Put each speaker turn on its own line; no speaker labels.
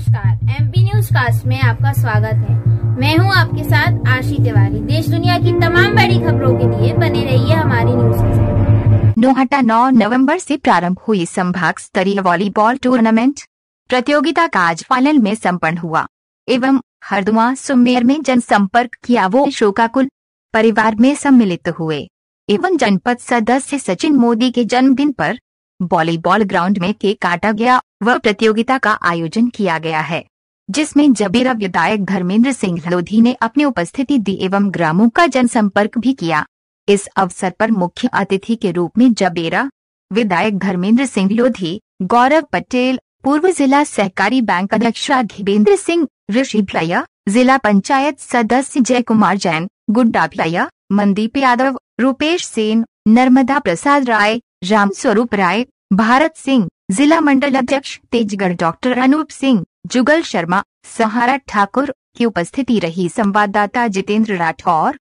नमस्कार MP news cast में आपका स्वागत है। मैं हूँ आपके साथ आशी तिवारी। देश दुनिया की तमाम बड़ी खबरों के लिए बने रहिए हमारी न्यूज़
नोहटा 9 नवंबर से प्रारंभ हुई संभाग स्तरीय वॉलीबॉल टूर्नामेंट। प्रतियोगिता का आज फाइनल में संपन्न हुआ। एवं हरदुआ सुमेर में जनसंपर्क किया वो शोकाकुल परिवार में सम्मिलित हुए। एवं जनपद सदस्य सचिन मोदी के जन्मदिन पर वॉलीबॉल ग्राउंड में केक काटा गया व प्रतियोगिता का आयोजन किया गया है, जिसमें जबेरा विधायक धर्मेंद्र सिंह लोधी ने अपनी उपस्थिति दी एवं ग्रामों का जनसंपर्क भी किया। इस अवसर पर मुख्य अतिथि के रूप में जबेरा विधायक धर्मेंद्र सिंह लोधी, गौरव पटेल, पूर्व जिला सहकारी बैंक अध्यक्ष राघवेंद्र सिंह, ऋषि भैया जिला पंचायत सदस्य जय कुमार जैन, गुड्डा भैया मनदीप यादव, रूपेश सेन, नर्मदा प्रसाद राय राम स्वरूप राय, भारत सिंह, जिला मंडल अध्यक्ष तेजगढ़ डॉक्टर अनूप सिंह, जुगल शर्मा, सहारा ठाकुर की उपस्थिति रही संवाददाता जितेंद्र राठौर।